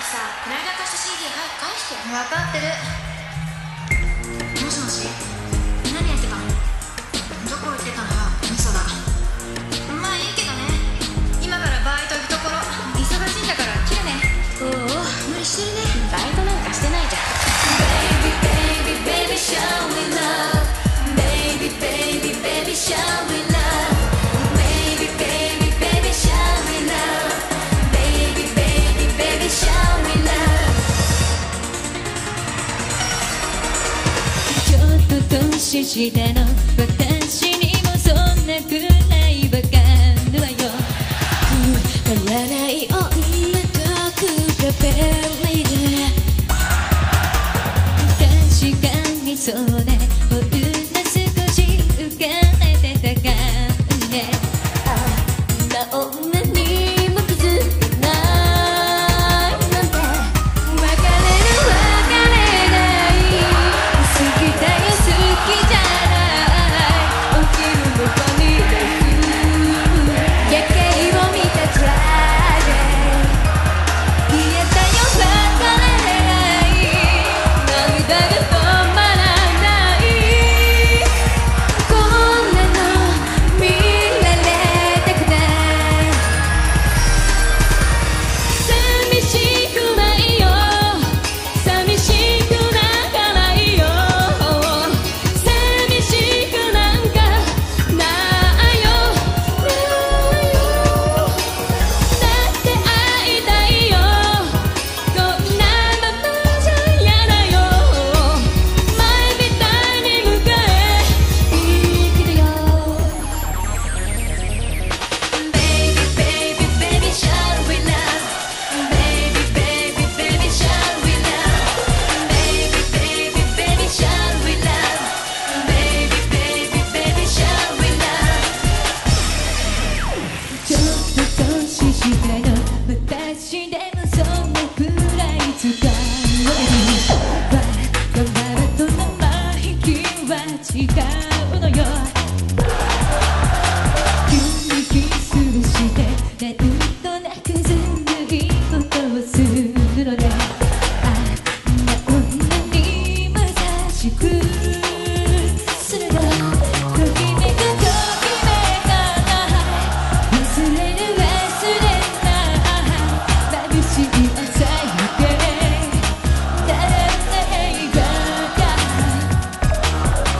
さこの間貸した CD 早く返して分かってる。の私にもそんなくらいわかるわよ。くならない女と比べないで。確かにそう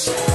Sports.